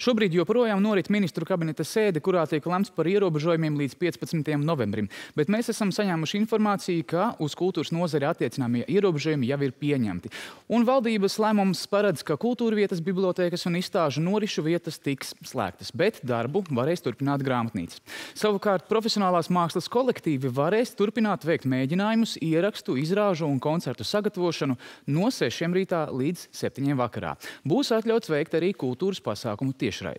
Šobrīd joprojām norit ministru kabineta sēde, kurā tiek lemts par ierobežojumiem līdz 15. novembrim. Bet mēs esam saņēmuši informāciju, ka uz kultūras nozari attiecināmie ierobežojumi jau ir pieņemti. Un valdības lēmums paredz, ka kultūra vietas, bibliotēkas un izstāžu norišu vietas tiks slēgtas, bet darbu varēs turpināt grāmatnīcas. Savukārt profesionālās mākslas kolektīvi varēs turpināt veikt mēģinājumus, ierakstu, izrāžu un koncertu sagatavošanu no 6 rītā līdz 7 vakarā. Būs atļauts veikt arī kultūras pasākumu Should I?